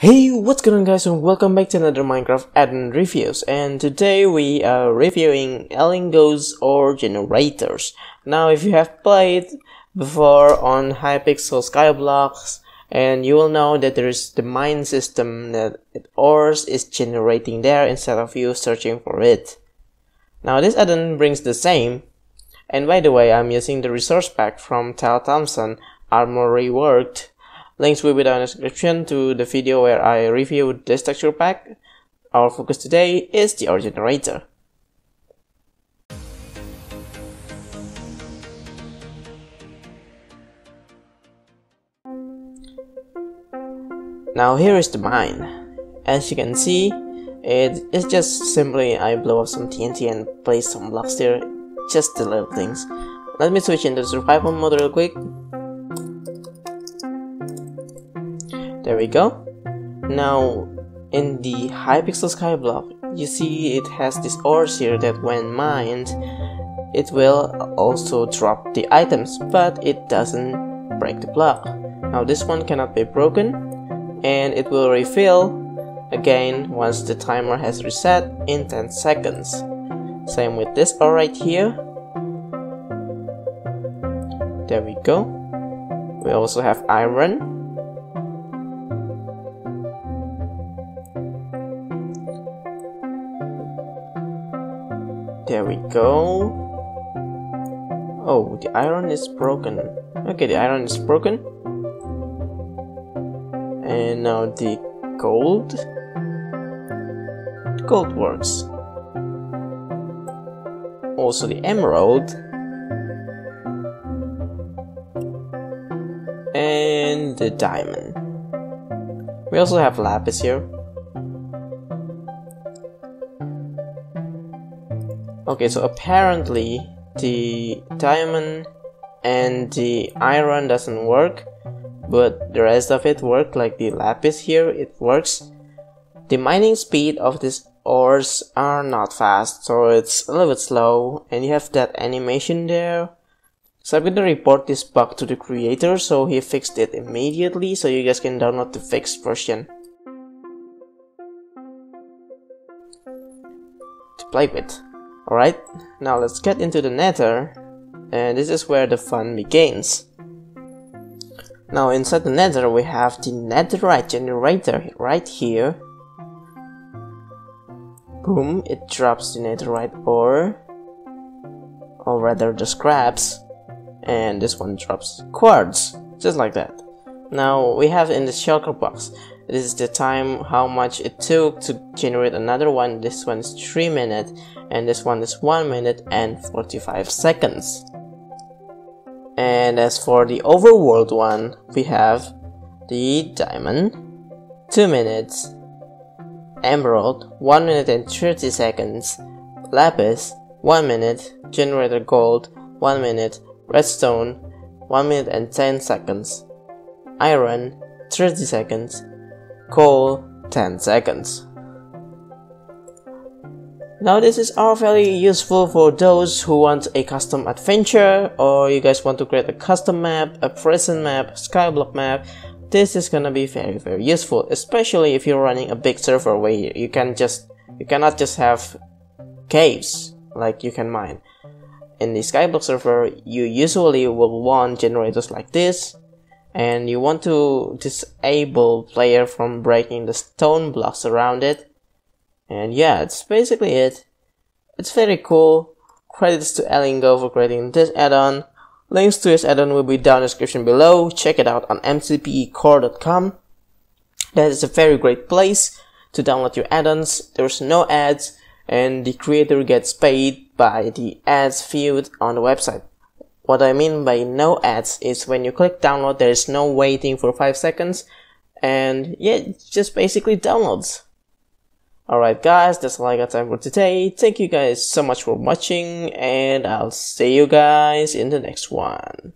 Hey, what's going on guys and welcome back to another Minecraft add-on reviews and today we are reviewing Elingo's ore generators. Now if you have played before on Hypixel Skyblocks and you will know that there is the mine system that ores is generating there instead of you searching for it. Now this add-on brings the same and by the way I'm using the resource pack from Tal Thompson Armor Reworked Links will be down in the description to the video where I reviewed this texture pack. Our focus today is the ore generator. Now here is the mine. As you can see, it is just simply I blow up some TNT and place some blocks there, just the little things. Let me switch into survival mode real quick. There we go. Now, in the Hypixel Skyblock, you see it has this ores here that when mined, it will also drop the items, but it doesn't break the block. Now this one cannot be broken, and it will refill again once the timer has reset in 10 seconds. Same with this ore right here. There we go. We also have iron There we go. Oh, the iron is broken. Okay, the iron is broken. And now the gold. Gold works. Also the emerald. And the diamond. We also have lapis here. Okay, so apparently the diamond and the iron doesn't work, but the rest of it work like the lapis here, it works. The mining speed of these ores are not fast, so it's a little bit slow, and you have that animation there. So I'm gonna report this bug to the creator so he fixed it immediately so you guys can download the fixed version. To play with. Alright, now let's get into the nether, and this is where the fun begins. Now inside the nether we have the netherite generator right here. Boom, it drops the netherite ore, or rather the scraps, and this one drops quartz, just like that. Now we have in the shulker box, this is the time how much it took to generate another one, this one is 3 minutes, and this one is 1 minute and 45 seconds. And as for the overworld one, we have the diamond, 2 minutes, emerald, 1 minute and 30 seconds, lapis, 1 minute, generator gold, 1 minute, redstone, 1 minute and 10 seconds, iron, 30 seconds, coal, 10 seconds. Now this is all very useful for those who want a custom adventure or you guys want to create a custom map, a prison map, skyblock map. This is gonna be very very useful, especially if you're running a big server where you can just you cannot just have caves like you can mine. In the skyblock server, you usually will want generators like this, and you want to disable player from breaking the stone blocks around it and yeah, it's basically it. It's very cool. Credits to Elingo for creating this add-on. Links to his add-on will be down in the description below. Check it out on mcpecore.com. That is a very great place to download your add-ons. There's no ads and the creator gets paid by the ads viewed on the website. What I mean by no ads is when you click download, there is no waiting for 5 seconds and yeah, just basically downloads. Alright guys, that's all I got time for today. Thank you guys so much for watching and I'll see you guys in the next one.